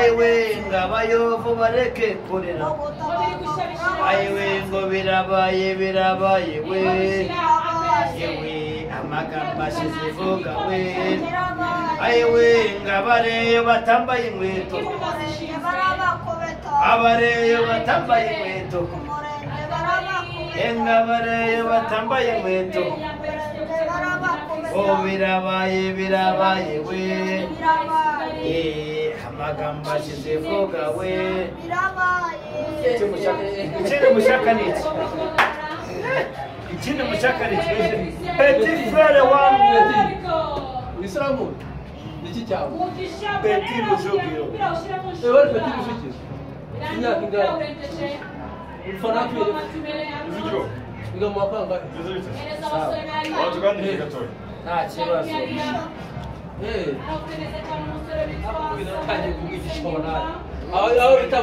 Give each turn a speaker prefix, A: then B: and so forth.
A: ayiwe ngo abayovu bareke kurira ayiwe ngo birabaye birabaye we. Yewe amagambo ashize ivuga we. Ayiwe ngo abareyo batambaye inkweto. Abareyo batambaye inkweto. Enga abareyo batambaye inkweto. Oh birabaye birabaye we. Eh, amagambo ashize ivuga we. Ikindi mushaka ni iki? Ikindi mushaka ni iki? Petit frere wangu
B: isilamu ni iki cyawe?
A: Petit Rujugiro.
B: Eh, wari peti rujugiro imyaka ingahe? ufana kwere
C: Rujugiro.
B: biga mu makangahe
C: Bimeze bite?
B: Sawa.
C: Watuganiriye gatoya.
B: nta kibazo Tadinho, muito descolado. Olha, olha,